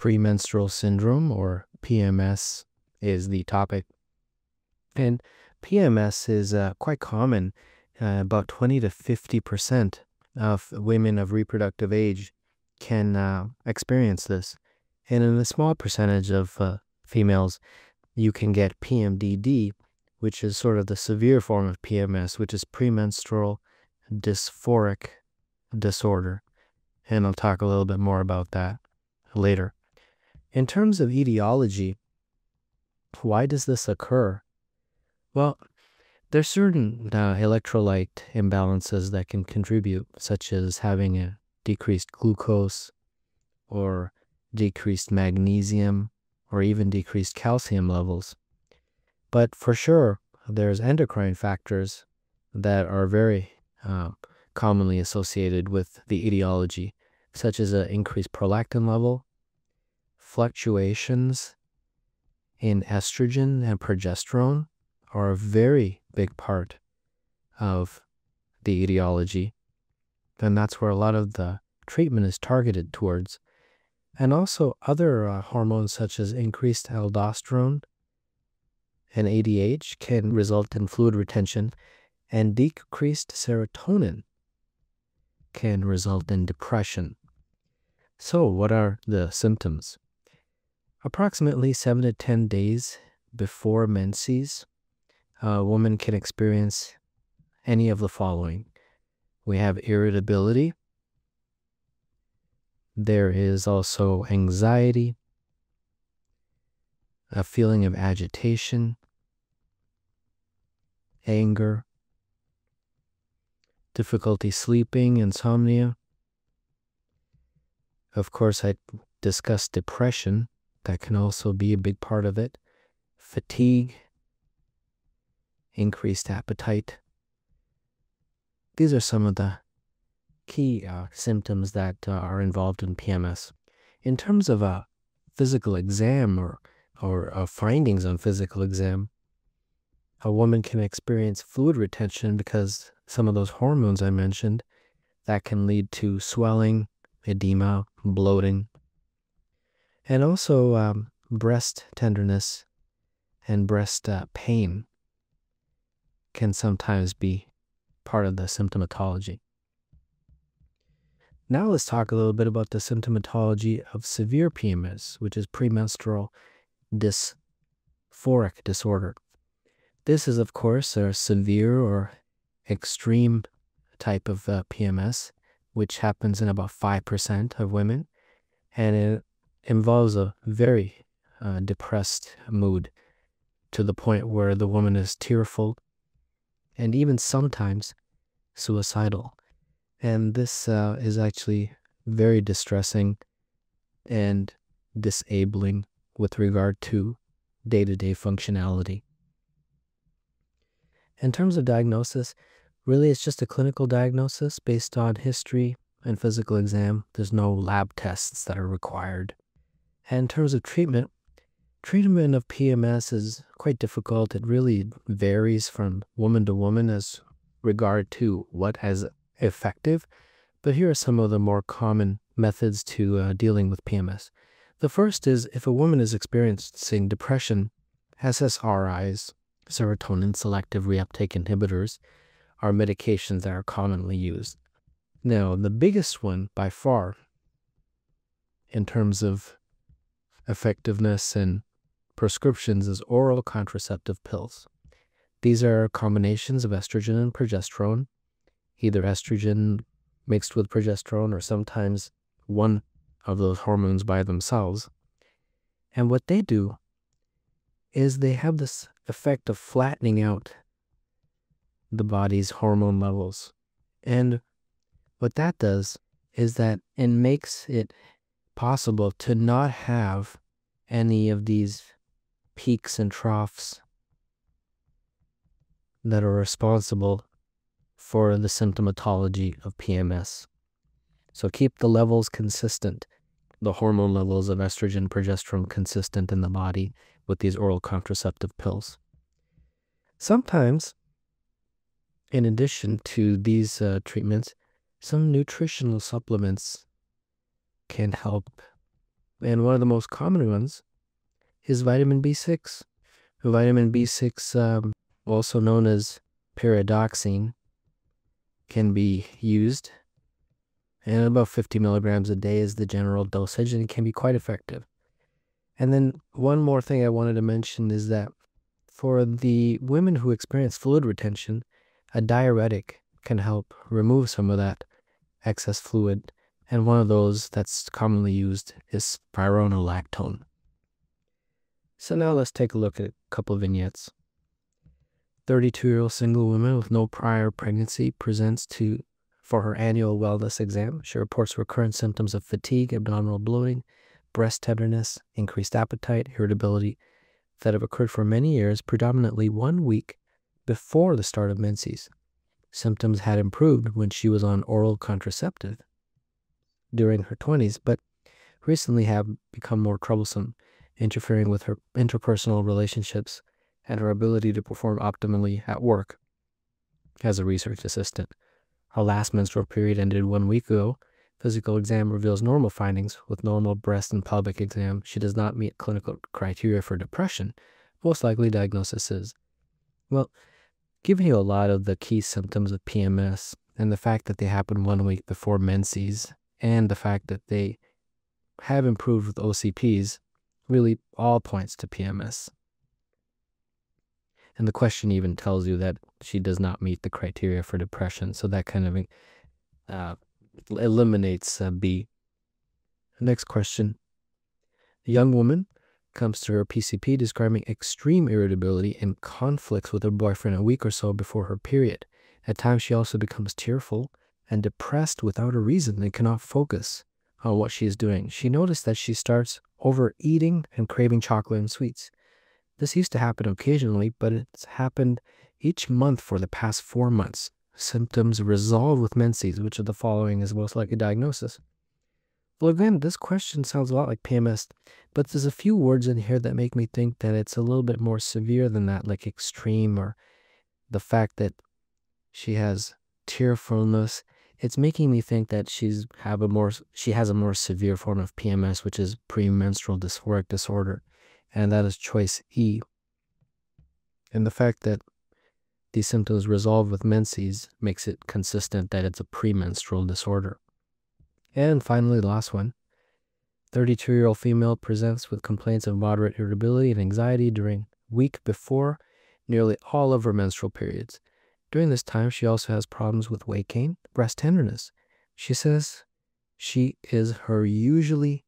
Premenstrual syndrome or PMS is the topic. And PMS is uh, quite common. Uh, about 20 to 50% of women of reproductive age can uh, experience this. And in a small percentage of uh, females, you can get PMDD, which is sort of the severe form of PMS, which is premenstrual dysphoric disorder. And I'll talk a little bit more about that later. In terms of etiology, why does this occur? Well, there's certain uh, electrolyte imbalances that can contribute, such as having a decreased glucose or decreased magnesium or even decreased calcium levels. But for sure, there's endocrine factors that are very uh, commonly associated with the etiology, such as an increased prolactin level, fluctuations in estrogen and progesterone are a very big part of the etiology. And that's where a lot of the treatment is targeted towards. And also other uh, hormones such as increased aldosterone and ADH can result in fluid retention and decreased serotonin can result in depression. So, what are the symptoms? Approximately 7 to 10 days before menses, a woman can experience any of the following. We have irritability. There is also anxiety, a feeling of agitation, anger, difficulty sleeping, insomnia. Of course, I discussed depression. That can also be a big part of it. Fatigue, increased appetite. These are some of the key uh, symptoms that uh, are involved in PMS. In terms of a physical exam or, or uh, findings on physical exam, a woman can experience fluid retention because some of those hormones I mentioned that can lead to swelling, edema, bloating, and also um, breast tenderness and breast uh, pain can sometimes be part of the symptomatology. Now let's talk a little bit about the symptomatology of severe PMS, which is premenstrual dysphoric disorder. This is, of course, a severe or extreme type of uh, PMS, which happens in about 5% of women. And it involves a very uh, depressed mood to the point where the woman is tearful and even sometimes suicidal. And this uh, is actually very distressing and disabling with regard to day to day functionality. In terms of diagnosis, really it's just a clinical diagnosis based on history and physical exam. There's no lab tests that are required. And in terms of treatment, treatment of PMS is quite difficult. It really varies from woman to woman as regard to what is effective. But here are some of the more common methods to uh, dealing with PMS. The first is if a woman is experiencing depression, SSRIs serotonin selective reuptake inhibitors are medications that are commonly used. Now, the biggest one by far in terms of effectiveness in prescriptions is oral contraceptive pills. These are combinations of estrogen and progesterone, either estrogen mixed with progesterone or sometimes one of those hormones by themselves. And what they do is they have this effect of flattening out the body's hormone levels. And what that does is that it makes it possible to not have any of these peaks and troughs that are responsible for the symptomatology of PMS. So keep the levels consistent, the hormone levels of estrogen, progesterone consistent in the body with these oral contraceptive pills. Sometimes, in addition to these uh, treatments, some nutritional supplements can help And one of the most common ones is vitamin B6. Vitamin B6, um, also known as pyridoxine, can be used. And about 50 milligrams a day is the general dosage, and it can be quite effective. And then one more thing I wanted to mention is that for the women who experience fluid retention, a diuretic can help remove some of that excess fluid. And one of those that's commonly used is spironolactone. So now let's take a look at a couple of vignettes. 32 year old single woman with no prior pregnancy presents to for her annual wellness exam. She reports recurrent symptoms of fatigue, abdominal bloating, breast tenderness, increased appetite, irritability that have occurred for many years, predominantly one week before the start of menses. Symptoms had improved when she was on oral contraceptive during her 20s, but recently have become more troublesome, interfering with her interpersonal relationships and her ability to perform optimally at work as a research assistant. Her last menstrual period ended one week ago. Physical exam reveals normal findings with normal breast and pelvic exam. She does not meet clinical criteria for depression. Most likely diagnosis is. Well, giving you a lot of the key symptoms of PMS and the fact that they happen one week before menses and the fact that they have improved with OCPs really all points to PMS. And the question even tells you that she does not meet the criteria for depression. So that kind of uh, eliminates uh, B. Next question. The young woman comes to her PCP describing extreme irritability and conflicts with her boyfriend a week or so before her period. At times, she also becomes tearful and depressed without a reason and cannot focus on what she is doing. She noticed that she starts overeating and craving chocolate and sweets. This used to happen occasionally, but it's happened each month for the past four months. Symptoms resolve with menses, which of the following is most likely diagnosis? Well, again, this question sounds a lot like PMS, but there's a few words in here that make me think that it's a little bit more severe than that, like extreme or the fact that she has tearfulness. It's making me think that she's have a more she has a more severe form of PMS, which is premenstrual dysphoric disorder and that is choice E. And the fact that these symptoms resolve with menses makes it consistent that it's a premenstrual disorder. And finally, the last one 32 year old female presents with complaints of moderate irritability and anxiety during week before nearly all of her menstrual periods. During this time, she also has problems with weight gain, breast tenderness. She says she is her usually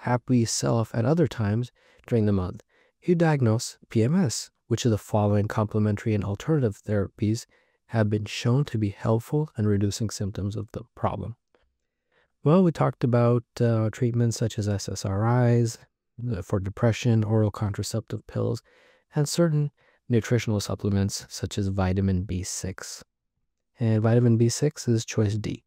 happy self at other times during the month, you diagnose PMS, which of the following complementary and alternative therapies have been shown to be helpful in reducing symptoms of the problem. Well, we talked about uh, treatments such as SSRIs uh, for depression, oral contraceptive pills, and certain nutritional supplements such as vitamin B6. And vitamin B6 is choice D.